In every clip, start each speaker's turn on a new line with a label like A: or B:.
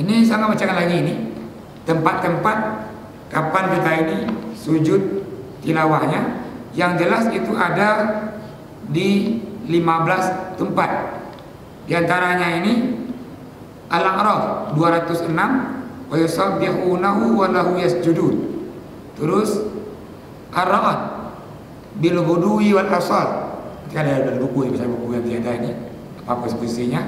A: Ini saya bacakan lagi ini tempat-tempat kapan kita ini sujud tilawahnya. Yang jelas itu ada di 15 tempat. Di antaranya ini Al-A'raf 206 wa yusabbihunahu wa lahu yasjudun. Terus Ar-Ra'd bil ghudwi wal asal. Kita ada buku bisa buku yang tiada ini apa posisinya.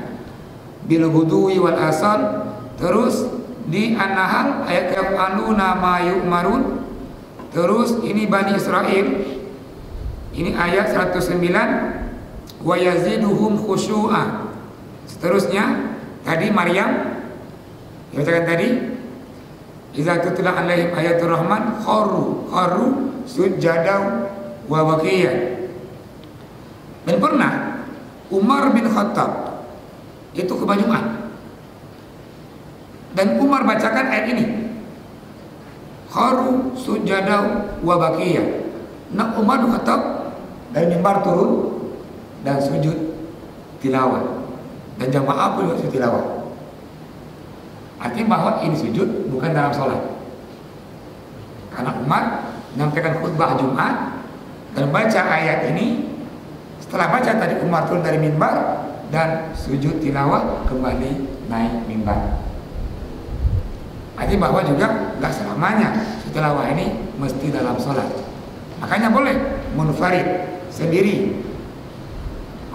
A: Bil ghudwi wal asal. Terus di An-Nahl ayat yaf'aluna ma yu'marun. Terus ini Bani Israel. Ini ayat 109 wa yaziduhum khusyu'a. Seterusnya tadi Maryam dibacakan tadi Iza tutla alaihim ayatul rahman kharu kharu sujadaw wa baqiyah. Dan pernah Umar bin Khattab itu ke Jumat. Dan Umar bacakan ayat ini. Kharu sujadaw wa baqiyah. Nah Umar Khattab dari mimbar turun dan sujud tilawah. Dan jamaah pun sujud tilawah. Artinya bahwa ini sujud bukan dalam sholat. Karena umat menyampaikan khutbah Jumat dan baca ayat ini setelah baca tadi Umar turun dari mimbar dan sujud tilawah kembali naik mimbar. Artinya bahwa juga nggak selamanya tilawah ini mesti dalam sholat. Makanya boleh munfarid sendiri.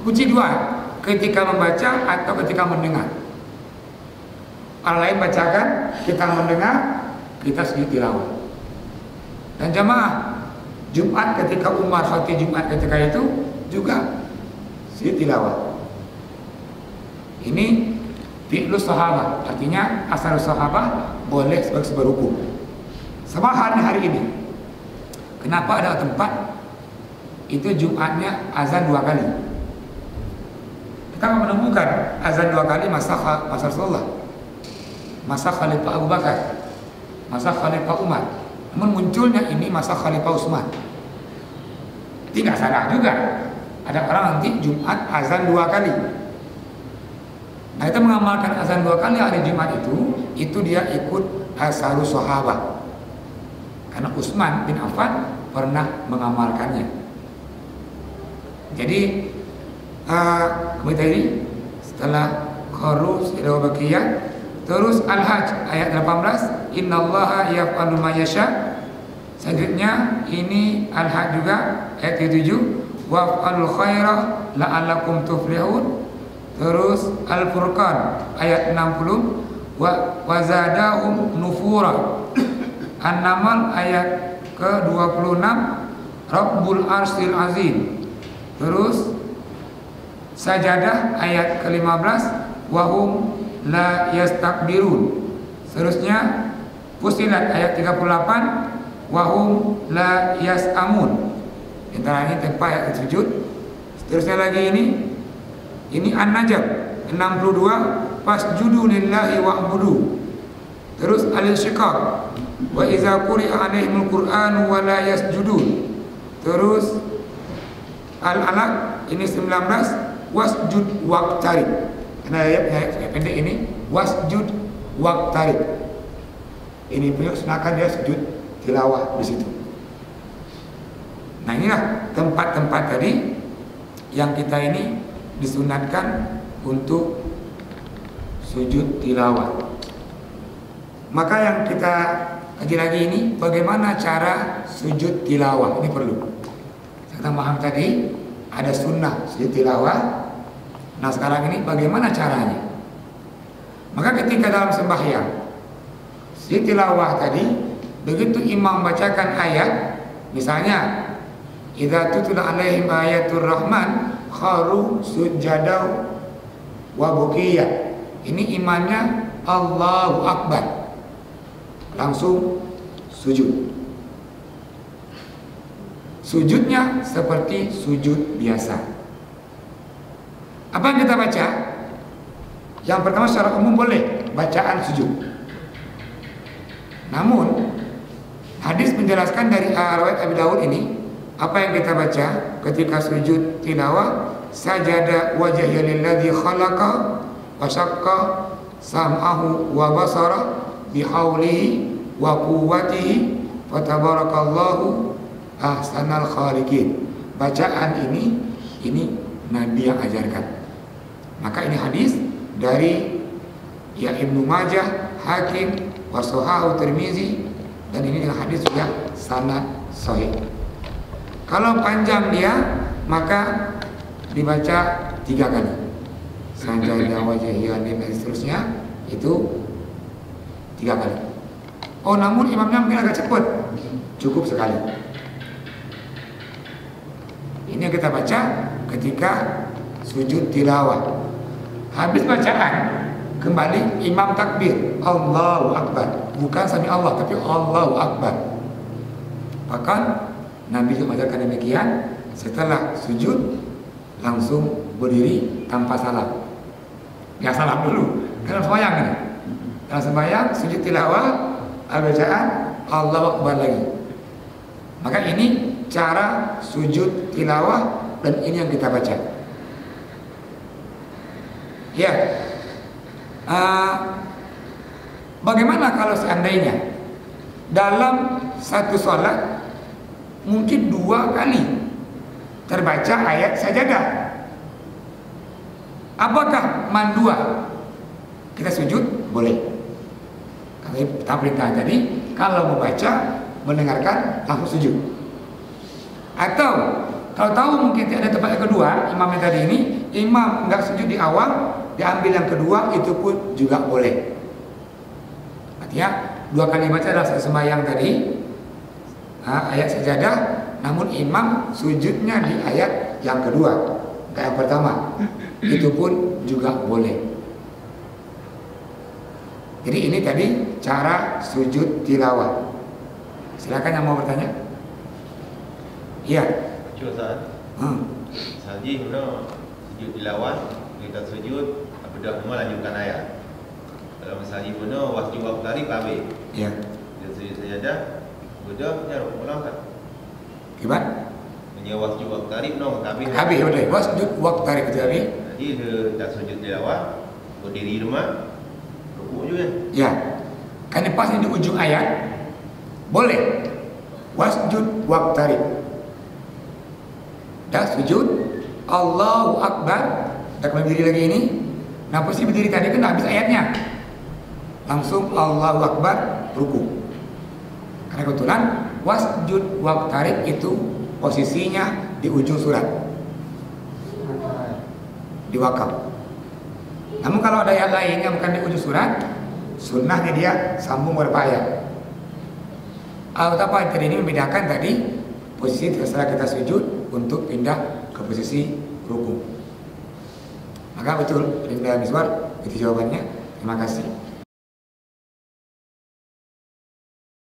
A: Kunci dua ketika membaca atau ketika mendengar. Orang lain bacakan, kita mendengar, kita sujud tilawah. Dan jamaah Jumat ketika Umar khatib Jumat ketika itu juga sujud tilawah. Ini fi'lus sahabat, artinya asal sahabat boleh sebagai sebuah hukum. Sama hari hari ini. Kenapa ada tempat itu Jumatnya azan dua kali? Kita menemukan azan dua kali masa masa Rasulullah masa Khalifah Abu Bakar, masa Khalifah Umar. Namun munculnya ini masa Khalifah Utsman. Tidak salah juga. Ada orang nanti Jumat azan dua kali. Nah itu mengamalkan azan dua kali hari Jumat itu, itu dia ikut asaru sahabat. Karena Utsman bin Affan pernah mengamalkannya. Jadi uh, kemudian setelah kharus ila bakiyah Terus Al-Hajj ayat 18, innallaha yaf'alu ma yasha. Selanjutnya ini Al-Hajj juga ayat 7, waf'al khaira la'allakum tuflihun. Terus Al-Furqan ayat 60, wa wazadahum nufura. An-Naml ayat ke-26, Rabbul Arsyil Azim. Terus Sajadah ayat ke-15, wahum la yastakbirun. Seterusnya Fusilat ayat 38 wahum la yasamun. Antara ini tempat ayat sujud. Seterusnya lagi ini ini An-Najm 62 fasjudu lillahi wa'budu. Terus Al-Insyiqaq wa iza quri'a alaihimul qur'anu wa la yasjudun. Terus Al-Alaq ini 19 wasjud waqtarib. Karena ayat, ayat pendek ini wasjud waqtarib. Ini beliau sunahkan dia sujud tilawah di situ. Nah inilah tempat-tempat tadi yang kita ini disunatkan untuk sujud tilawah. Maka yang kita lagi lagi ini bagaimana cara sujud tilawah ini perlu. Kita paham tadi ada sunnah sujud tilawah Nah sekarang ini bagaimana caranya? Maka ketika dalam sembahyang si tilawah tadi begitu imam bacakan ayat misalnya idza tutla alaihim ayatul rahman kharu sujadaw wa bukiya ini imannya Allahu akbar langsung sujud sujudnya seperti sujud biasa apa yang kita baca? Yang pertama secara umum boleh bacaan sujud. Namun hadis menjelaskan dari riwayat Abi Dawud ini apa yang kita baca? Ketika sujud tilawah sajada wajhya lilladzi khalaqa wa sam'ahu wa basara bihaulihi wa quwwatihi fatabarakallahu ahsanal khaliqin. Bacaan ini ini Nabi yang ajarkan. Maka ini hadis dari ya Ibnu Majah Hakim Wasohahu Tirmizi dan ini hadis juga sanad sahih kalau panjang dia maka dibaca tiga kali. Sanjaya wajahiyanim dan seterusnya itu tiga kali. Oh namun imamnya mungkin agak cepat cukup sekali. Ini yang kita baca ketika sujud tilawah. Habis bacaan kembali imam takbir. Allahu Akbar. Bukan sami Allah tapi Allahu Akbar. Bahkan Nabi mengajarkan demikian setelah sujud langsung berdiri tanpa salam ya salam dulu dalam sembahyang ini. Dalam sembahyang sujud tilawah bacaan Allah Akbar lagi. Maka ini cara sujud tilawah dan ini yang kita baca. Ya. Uh, bagaimana kalau seandainya dalam satu sholat mungkin dua kali terbaca ayat sajadah. Apakah mandua? Kita sujud boleh. Kita perintah tadi, kalau membaca, mendengarkan langsung sujud. Atau kalau tahu mungkin ada tempat yang kedua, imam yang tadi ini, imam nggak sujud di awal, diambil yang kedua itu pun juga boleh. Artinya dua kali baca dalam sembahyang tadi, nah, ayat sajadah namun imam sujudnya di ayat yang kedua, kayak yang pertama. Itu pun juga boleh. Jadi ini tadi cara sujud tilawah. Silakan yang mau bertanya. Iya. Hmm.
B: Saji guna sujud tilawah, kita sujud apabila semua lanjutkan ayat. Kalau misalnya guna wajib waktu tadi habis.
A: Iya.
B: Dia sujud sajadah, sudah ya ulang kan.
A: Gimana?
B: Menyewa sujud waktu tadi no habis.
A: Habis boleh. Buat sujud waktu tarik itu habis.
B: Jadi dia dah sujud tilawah, berdiri rumah, rukuk juga.
A: Ya. Kan pas di ujung ayat boleh wasjud waqtarib. Dah sujud Allahu Akbar Dah berdiri lagi ini Nah posisi berdiri tadi kan habis ayatnya Langsung Allahu Akbar Ruku Karena kebetulan Wasjud waqtarib itu Posisinya di ujung surat Di wakaf Namun kalau ada ayat lain yang bukan di ujung surat Sunnahnya dia sambung beberapa ayat apa tadi ini membedakan tadi posisi setelah kita sujud untuk pindah ke posisi ruku. Maka betul Rinda Miswar itu jawabannya. Terima kasih.